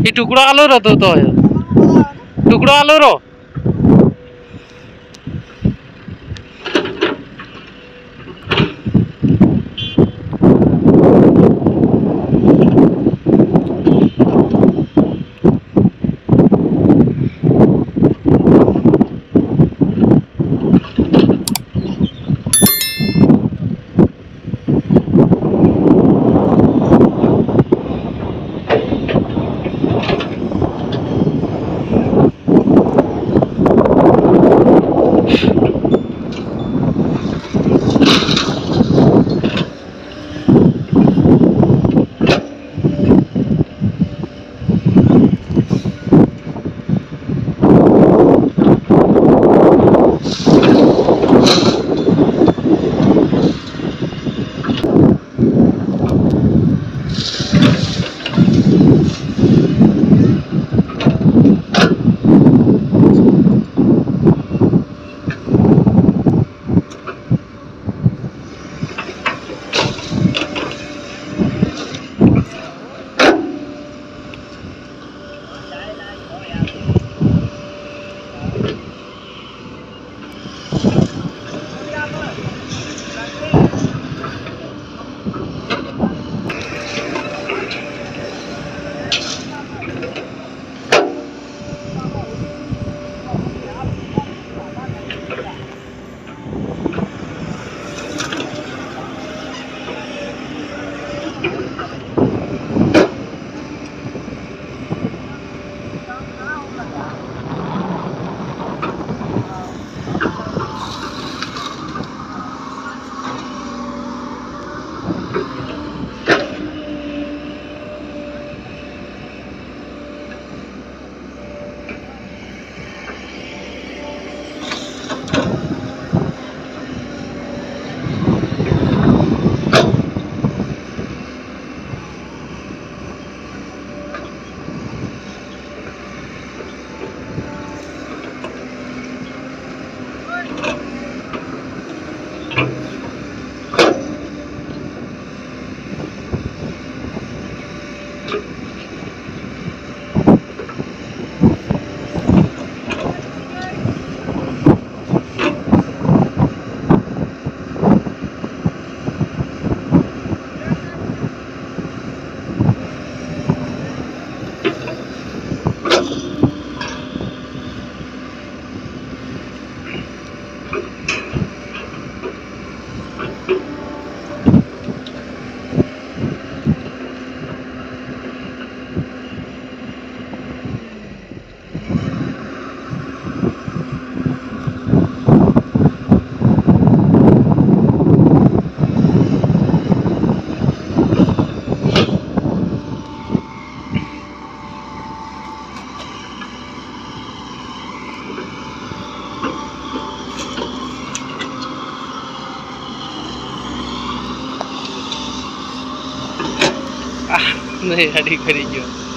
এই টুকরো আলোর তো টুকরো আলোর નહીં અડી કરી ગયો.